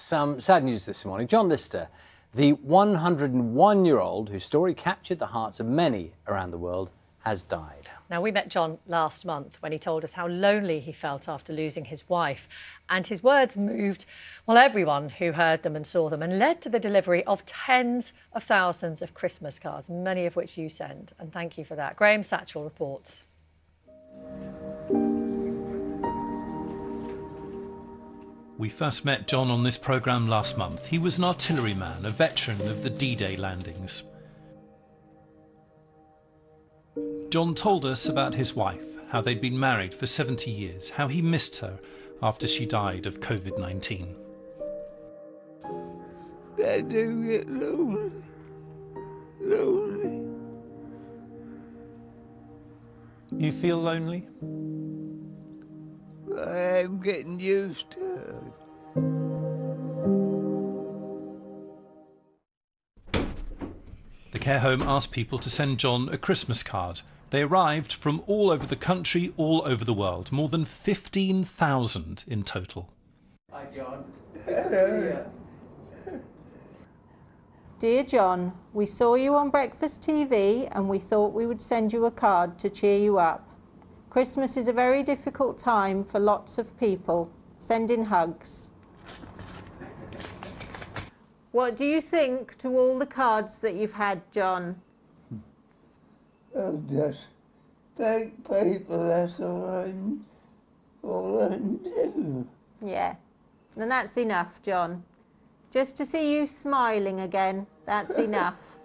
some sad news this morning. John Lister, the 101 year old whose story captured the hearts of many around the world, has died. Now, we met John last month when he told us how lonely he felt after losing his wife. And his words moved, well, everyone who heard them and saw them, and led to the delivery of tens of thousands of Christmas cards, many of which you send. And thank you for that. Graham Satchell reports. We first met John on this programme last month. He was an artilleryman, a veteran of the D Day landings. John told us about his wife, how they'd been married for 70 years, how he missed her after she died of COVID 19. I do get lonely. Lonely. You feel lonely? I am getting used to it. The care home asked people to send John a Christmas card. They arrived from all over the country, all over the world, more than 15,000 in total. Hi, John. Good to. Dear John, we saw you on Breakfast TV and we thought we would send you a card to cheer you up. Christmas is a very difficult time for lots of people. Sending hugs. What do you think to all the cards that you've had, John? Oh, I'm just thank people, that's all I, all I do. Yeah. And that's enough, John. Just to see you smiling again, that's enough.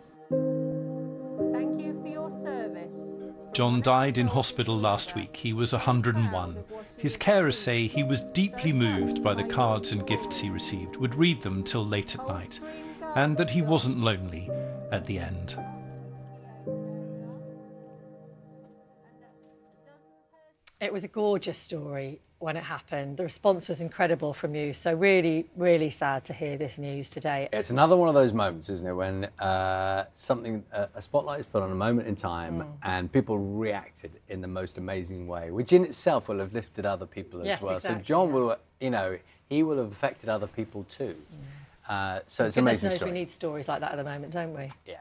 John died in hospital last week. He was 101. His carers say he was deeply moved by the cards and gifts he received, would read them till late at night, and that he wasn't lonely at the end. It was a gorgeous story when it happened. The response was incredible from you. So, really, really sad to hear this news today. It's another one of those moments, isn't it, when uh, something, uh, a spotlight is put on a moment in time Mm. and people reacted in the most amazing way, which in itself will have lifted other people as Yes, well. exactly, so John yeah. will, you know, he will have affected other people too. Uh, so it's Goodness amazing knows story. we need stories like that at the moment, don't we? yeah.